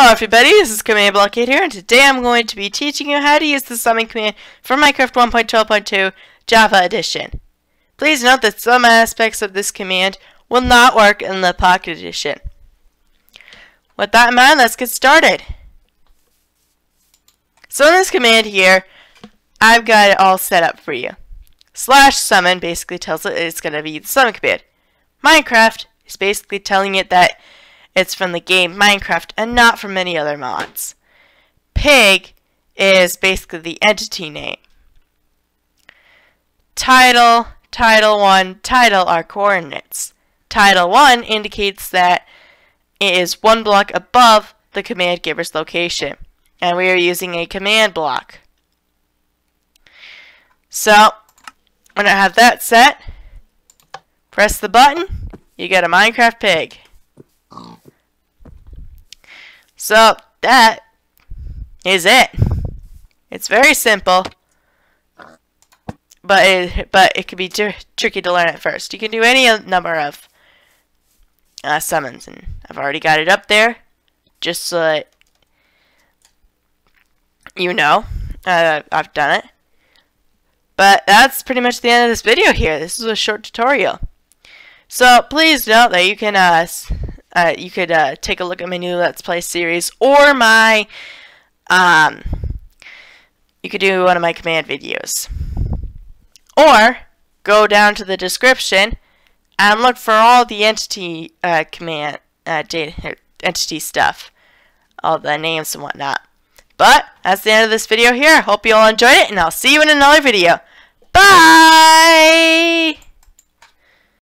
Hello everybody, this is Command Block Kid here, and today I'm going to be teaching you how to use the summon command for Minecraft 1.12.2 Java Edition. Please note that some aspects of this command will not work in the Pocket Edition. With that in mind, let's get started. So in this command here, I've got it all set up for you. Slash summon basically tells it it's going to be the summon command. Minecraft is basically telling it that it's from the game Minecraft and not from any other mods. Pig is basically the entity name. Tilde, tilde 1, tilde are coordinates. Tilde 1 indicates that it is one block above the command giver's location. And we are using a command block. So, when I have that set, press the button, you get a Minecraft pig. So that is it. It's very simple, but it, but it can be tr tricky to learn at first. You can do any number of uh, summons, and I've already got it up there, just so that you know uh, I've done it. But that's pretty much the end of this video here. This is a short tutorial. So please note that you can uh, uh, you could uh, take a look at my new Let's Play series or my, um, you could do one of my command videos. Or go down to the description and look for all the entity uh, command uh, data entity stuff, all the names and whatnot. But that's the end of this video here. I hope you all enjoyed it, and I'll see you in another video. Bye.